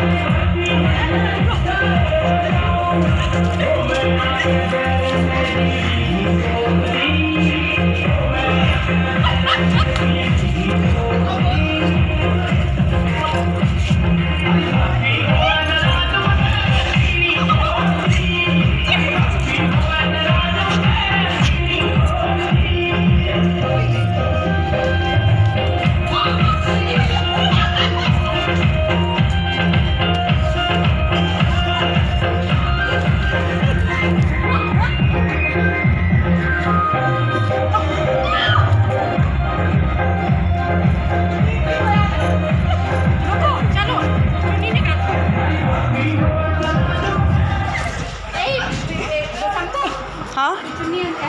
Oh, Ini yang.